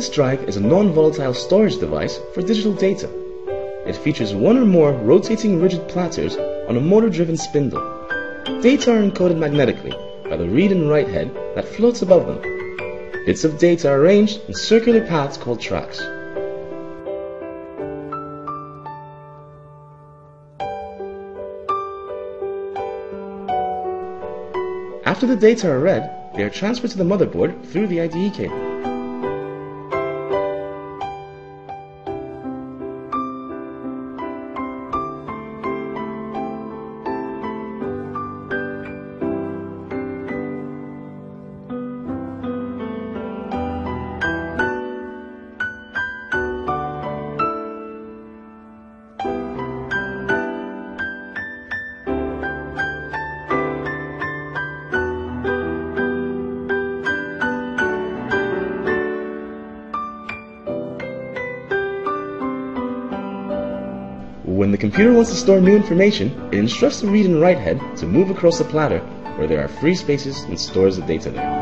This drive is a non-volatile storage device for digital data. It features one or more rotating rigid platters on a motor-driven spindle. Data are encoded magnetically by the read and write head that floats above them. Bits of data are arranged in circular paths called tracks. After the data are read, they are transferred to the motherboard through the IDE cable. When the computer wants to store new information, it instructs the read and write head to move across the platter where there are free spaces and stores the data there.